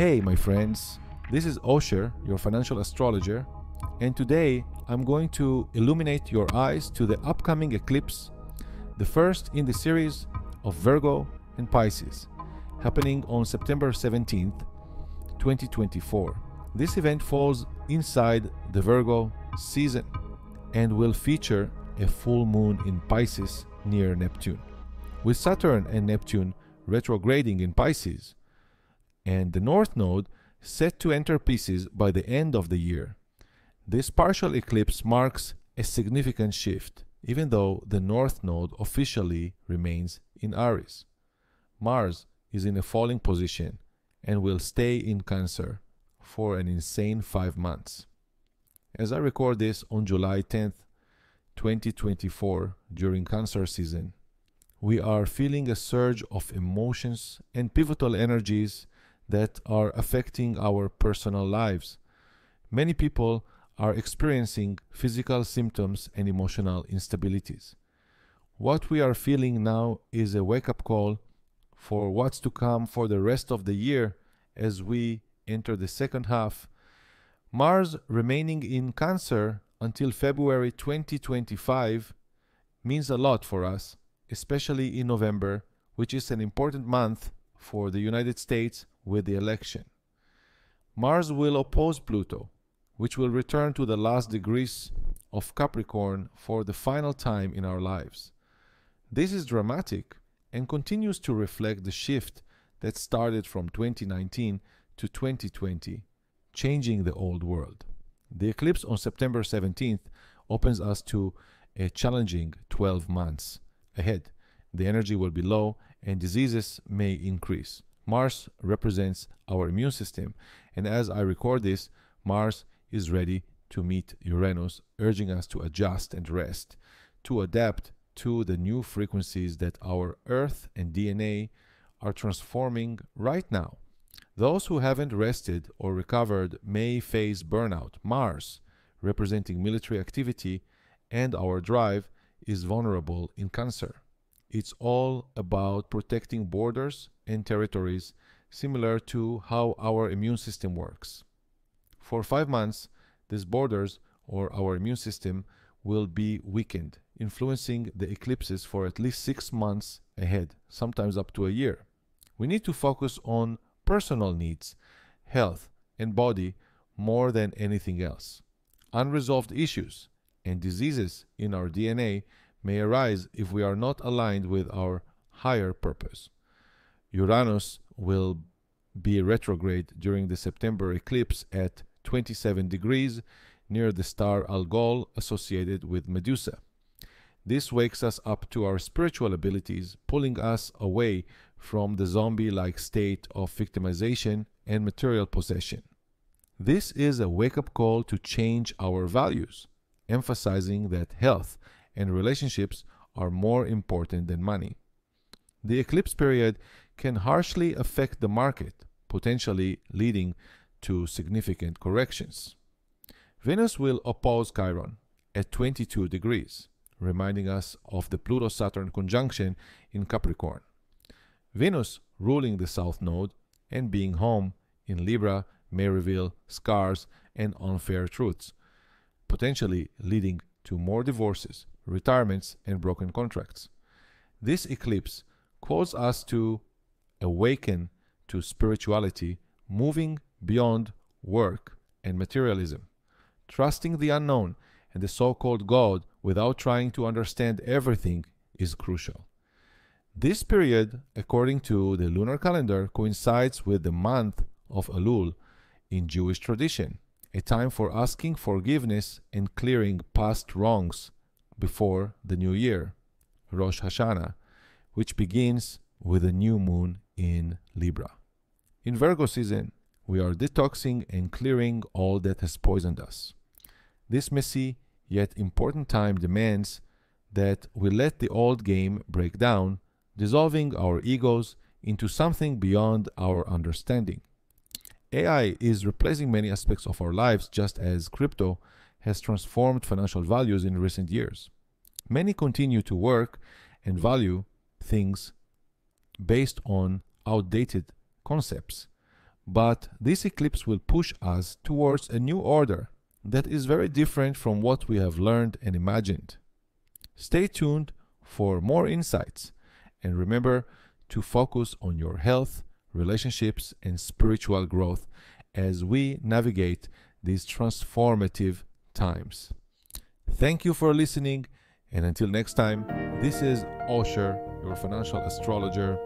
Hey, my friends, this is Osher, your financial astrologer, and today I'm going to illuminate your eyes to the upcoming eclipse, the first in the series of Virgo and Pisces, happening on September 17th, 2024. This event falls inside the Virgo season and will feature a full moon in Pisces near Neptune. With Saturn and Neptune retrograding in Pisces, and the North Node set to enter Pisces by the end of the year. This partial eclipse marks a significant shift, even though the North Node officially remains in Aries. Mars is in a falling position and will stay in Cancer for an insane five months. As I record this on July 10th, 2024, during Cancer season, we are feeling a surge of emotions and pivotal energies that are affecting our personal lives. Many people are experiencing physical symptoms and emotional instabilities. What we are feeling now is a wake up call for what's to come for the rest of the year as we enter the second half. Mars remaining in Cancer until February 2025 means a lot for us especially in November, which is an important month for the United States with the election. Mars will oppose Pluto, which will return to the last degrees of Capricorn for the final time in our lives. This is dramatic and continues to reflect the shift that started from 2019 to 2020, changing the old world. The eclipse on September 17th opens us to a challenging 12 months ahead. The energy will be low and diseases may increase. Mars represents our immune system, and as I record this, Mars is ready to meet Uranus, urging us to adjust and rest, to adapt to the new frequencies that our Earth and DNA are transforming right now. Those who haven't rested or recovered may face burnout. Mars, representing military activity and our drive, is vulnerable in cancer. It's all about protecting borders and territories, similar to how our immune system works. For five months, these borders or our immune system will be weakened, influencing the eclipses for at least six months ahead, sometimes up to a year. We need to focus on personal needs, health, and body more than anything else. Unresolved issues and diseases in our DNA may arise if we are not aligned with our higher purpose. Uranus will be retrograde during the September eclipse at 27 degrees near the star Algol associated with Medusa. This wakes us up to our spiritual abilities, pulling us away from the zombie like state of victimization and material possession. This is a wake up call to change our values emphasizing that health and relationships are more important than money. The eclipse period can harshly affect the market, potentially leading to significant corrections. Venus will oppose Chiron at 22 degrees, reminding us of the Pluto Saturn conjunction in Capricorn. Venus ruling the South Node and being home in Libra may reveal scars and unfair truths, potentially leading to more divorces, retirements, and broken contracts. This eclipse calls us to awaken to spirituality, moving beyond work and materialism. Trusting the unknown and the so called God without trying to understand everything is crucial. This period, according to the lunar calendar, coincides with the month of Elul in Jewish tradition a time for asking forgiveness and clearing past wrongs before the new year, Rosh Hashanah, which begins with a new moon in Libra. In Virgo season, we are detoxing and clearing all that has poisoned us. This messy yet important time demands that we let the old game break down, dissolving our egos into something beyond our understanding. AI is replacing many aspects of our lives just as crypto has transformed financial values in recent years. Many continue to work and value things based on outdated concepts, but this eclipse will push us towards a new order that is very different from what we have learned and imagined. Stay tuned for more insights and remember to focus on your health, relationships, and spiritual growth as we navigate this transformative times. Thank you for listening, and until next time, this is Osher, your financial astrologer